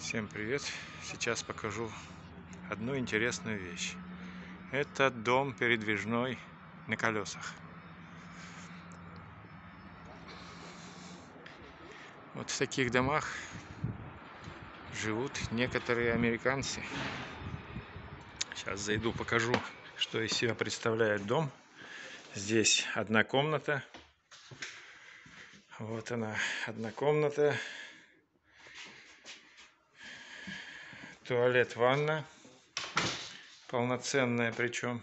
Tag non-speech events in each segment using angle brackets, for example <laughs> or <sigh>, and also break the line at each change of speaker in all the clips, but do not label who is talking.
Всем привет! Сейчас покажу одну интересную вещь. Это дом передвижной на колесах. Вот в таких домах живут некоторые американцы. Сейчас зайду, покажу, что из себя представляет дом. Здесь одна комната. Вот она, одна комната. Туалет, ванна. Полноценная причем.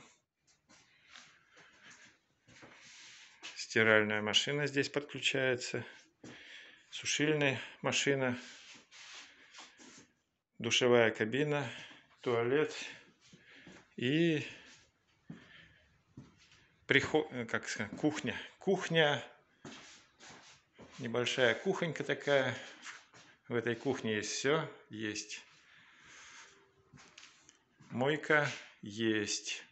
Стиральная машина здесь подключается. Сушильная машина. Душевая кабина. Туалет. И приход... как сказать, кухня. Кухня. Небольшая кухонька такая. В этой кухне есть все. Есть Мойка есть.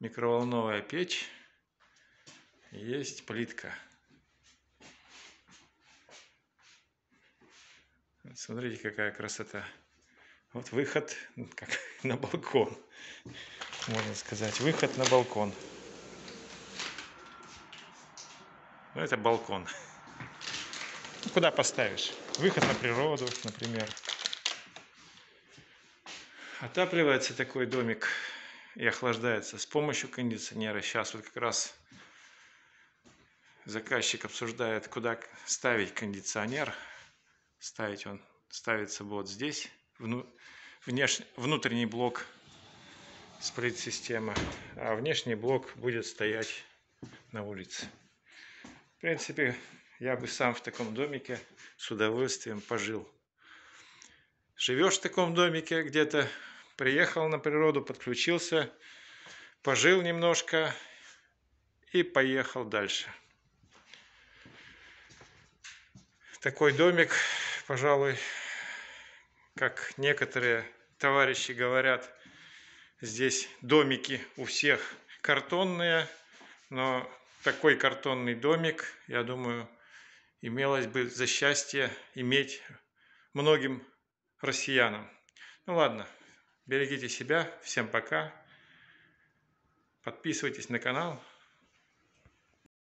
Микроволновая печь. Есть плитка. Смотрите, какая красота. Вот выход как, <laughs> на балкон. Можно сказать, выход на балкон. Ну, это балкон. <laughs> Ну, куда поставишь? Выход на природу, например. Отапливается такой домик и охлаждается с помощью кондиционера. Сейчас вот как раз заказчик обсуждает, куда ставить кондиционер. Ставить он ставится вот здесь, вну, внешний, внутренний блок сплит-системы, а внешний блок будет стоять на улице. В принципе, я бы сам в таком домике с удовольствием пожил. Живешь в таком домике где-то приехал на природу, подключился, пожил немножко и поехал дальше. Такой домик, пожалуй, как некоторые товарищи говорят, здесь домики у всех картонные, но такой картонный домик, я думаю, имелось бы за счастье иметь многим россиянам. Ну ладно, Берегите себя. Всем пока. Подписывайтесь на канал.